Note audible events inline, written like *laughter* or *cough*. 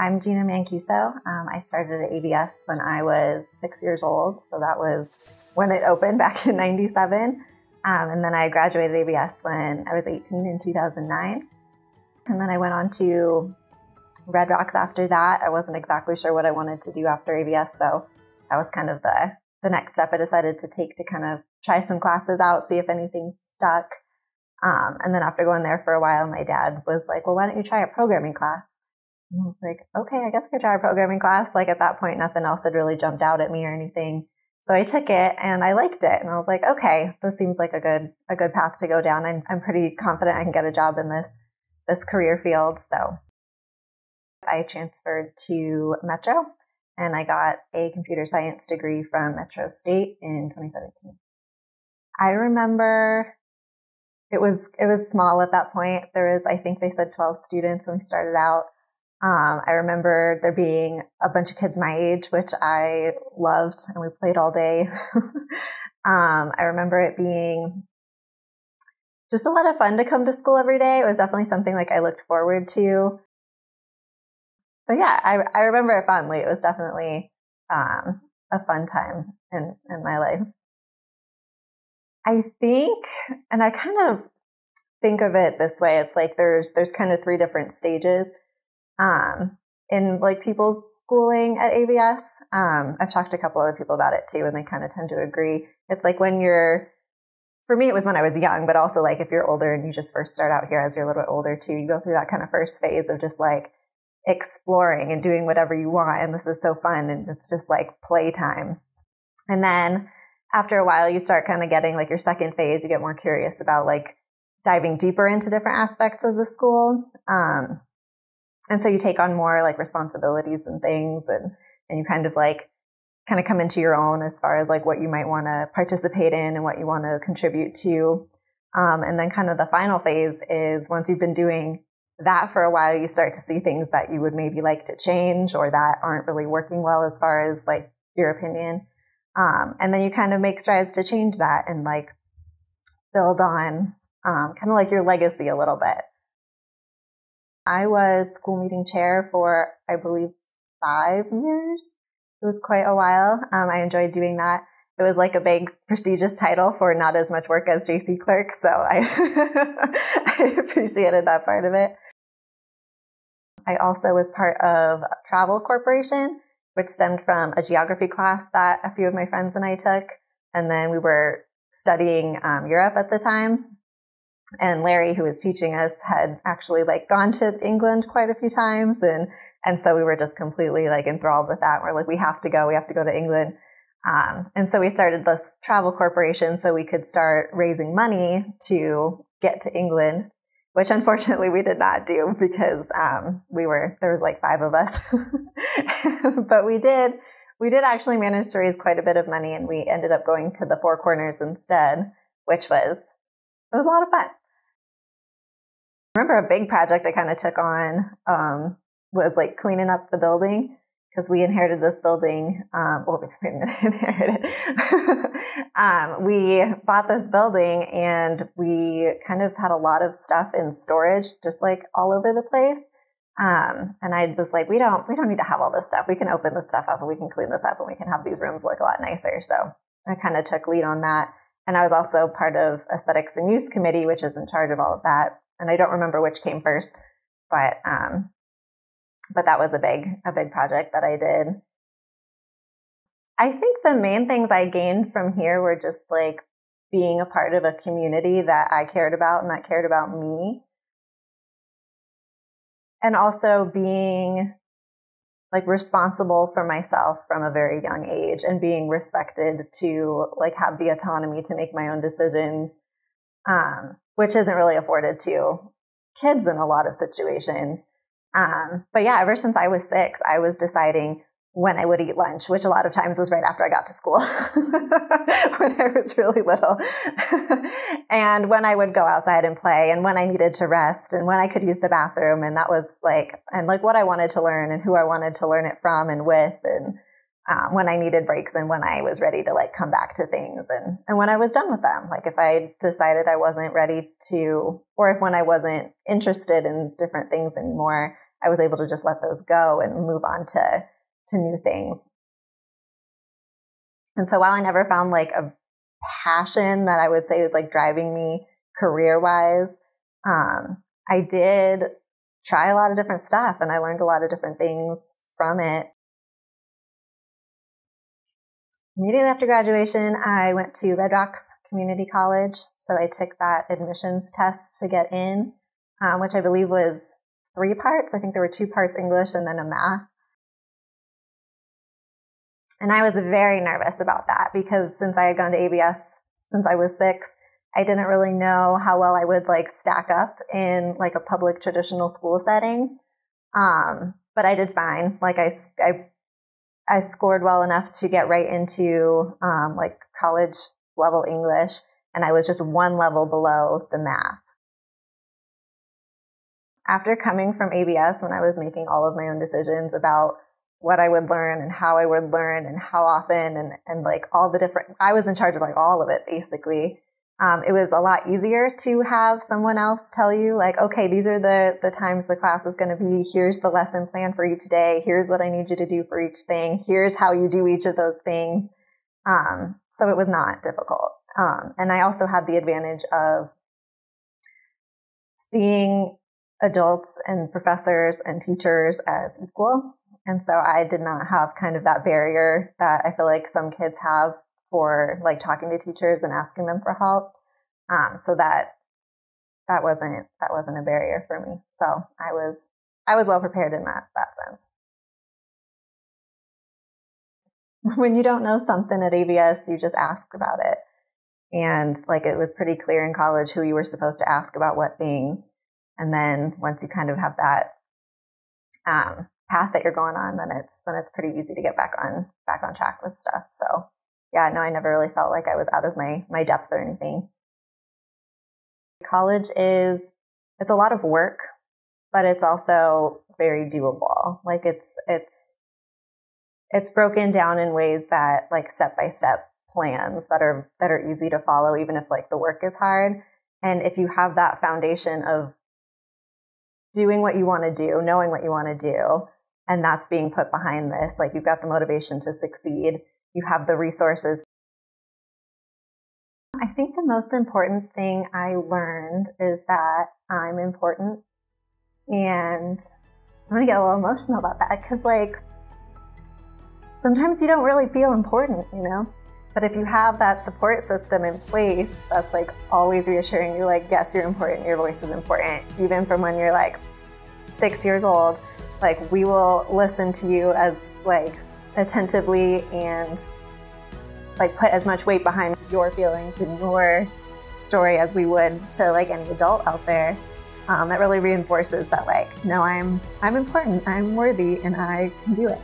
I'm Gina Mancuso. Um, I started at AVS when I was six years old, so that was when it opened *laughs* back in 97. Um, and then I graduated AVS when I was 18 in 2009. And then I went on to Red Rocks after that. I wasn't exactly sure what I wanted to do after AVS, so that was kind of the, the next step I decided to take to kind of try some classes out, see if anything stuck. Um, and then after going there for a while, my dad was like, well, why don't you try a programming class? And I was like, okay, I guess I could try a programming class. Like at that point, nothing else had really jumped out at me or anything. So I took it and I liked it. And I was like, okay, this seems like a good, a good path to go down. I'm, I'm pretty confident I can get a job in this, this career field. So I transferred to Metro and I got a computer science degree from Metro State in 2017. I remember it was, it was small at that point. There was, I think they said 12 students when we started out. Um, I remember there being a bunch of kids my age, which I loved, and we played all day. *laughs* um, I remember it being just a lot of fun to come to school every day. It was definitely something like I looked forward to. But yeah, I, I remember it fondly. It was definitely um, a fun time in, in my life. I think, and I kind of think of it this way. It's like there's there's kind of three different stages um, in like people's schooling at AVS. Um, I've talked to a couple other people about it too, and they kind of tend to agree. It's like when you're, for me, it was when I was young, but also like if you're older and you just first start out here as you're a little bit older too, you go through that kind of first phase of just like exploring and doing whatever you want. And this is so fun. And it's just like playtime. And then after a while, you start kind of getting like your second phase, you get more curious about like diving deeper into different aspects of the school. Um, and so you take on more like responsibilities and things and, and you kind of like kind of come into your own as far as like what you might want to participate in and what you want to contribute to. Um, and then kind of the final phase is once you've been doing that for a while, you start to see things that you would maybe like to change or that aren't really working well as far as like your opinion. Um, and then you kind of make strides to change that and like build on um, kind of like your legacy a little bit. I was school meeting chair for, I believe, five years. It was quite a while. Um, I enjoyed doing that. It was like a big prestigious title for not as much work as JC clerk. So I, *laughs* I appreciated that part of it. I also was part of Travel Corporation, which stemmed from a geography class that a few of my friends and I took. And then we were studying um, Europe at the time and Larry, who was teaching us, had actually like gone to England quite a few times, and and so we were just completely like enthralled with that. We're like, we have to go, we have to go to England, um, and so we started this travel corporation so we could start raising money to get to England, which unfortunately we did not do because um, we were there was like five of us, *laughs* but we did we did actually manage to raise quite a bit of money, and we ended up going to the Four Corners instead, which was it was a lot of fun remember a big project I kind of took on um, was like cleaning up the building because we inherited this building. Um, well, *laughs* we didn't inherit it. *laughs* um, we bought this building and we kind of had a lot of stuff in storage, just like all over the place. Um, and I was like, we don't, we don't need to have all this stuff. We can open this stuff up and we can clean this up and we can have these rooms look a lot nicer. So I kind of took lead on that. And I was also part of aesthetics and use committee, which is in charge of all of that and I don't remember which came first, but um, but that was a big a big project that I did. I think the main things I gained from here were just like being a part of a community that I cared about and that cared about me. And also being like responsible for myself from a very young age and being respected to like have the autonomy to make my own decisions. Um, which isn't really afforded to kids in a lot of situations. Um, but yeah, ever since I was six, I was deciding when I would eat lunch, which a lot of times was right after I got to school *laughs* when I was really little. *laughs* and when I would go outside and play and when I needed to rest and when I could use the bathroom. And that was like, and like what I wanted to learn and who I wanted to learn it from and with. And um, when I needed breaks and when I was ready to like come back to things and, and when I was done with them. Like if I decided I wasn't ready to, or if when I wasn't interested in different things anymore, I was able to just let those go and move on to, to new things. And so while I never found like a passion that I would say was like driving me career wise, um, I did try a lot of different stuff and I learned a lot of different things from it. Immediately after graduation, I went to Red Rocks Community College. So I took that admissions test to get in, um, which I believe was three parts. I think there were two parts English and then a math. And I was very nervous about that because since I had gone to AVS since I was six, I didn't really know how well I would like stack up in like a public traditional school setting. Um, but I did fine. Like I, I, I scored well enough to get right into um, like college level English, and I was just one level below the math. After coming from AVS, when I was making all of my own decisions about what I would learn and how I would learn and how often and, and like all the different, I was in charge of like all of it basically. Um, it was a lot easier to have someone else tell you like, okay, these are the, the times the class is going to be. Here's the lesson plan for each day. Here's what I need you to do for each thing. Here's how you do each of those things. Um, so it was not difficult. Um, and I also had the advantage of seeing adults and professors and teachers as equal. And so I did not have kind of that barrier that I feel like some kids have for like talking to teachers and asking them for help. Um, so that that wasn't that wasn't a barrier for me. So I was I was well prepared in that that sense. *laughs* When you don't know something at AVS, you just ask about it. And like it was pretty clear in college who you were supposed to ask about what things. And then once you kind of have that um, path that you're going on, then it's then it's pretty easy to get back on back on track with stuff. So yeah, no, I never really felt like I was out of my my depth or anything. College is it's a lot of work, but it's also very doable. Like it's it's it's broken down in ways that like step by step plans that are that are easy to follow even if like the work is hard. And if you have that foundation of doing what you want to do, knowing what you want to do, and that's being put behind this, like you've got the motivation to succeed you have the resources. I think the most important thing I learned is that I'm important. And I'm to get a little emotional about that because, like, sometimes you don't really feel important, you know? But if you have that support system in place, that's like always reassuring you, like, yes, you're important, your voice is important, even from when you're like six years old. Like, we will listen to you as like attentively and like put as much weight behind your feelings and your story as we would to like any adult out there. Um, that really reinforces that like, no, I'm I'm important, I'm worthy, and I can do it.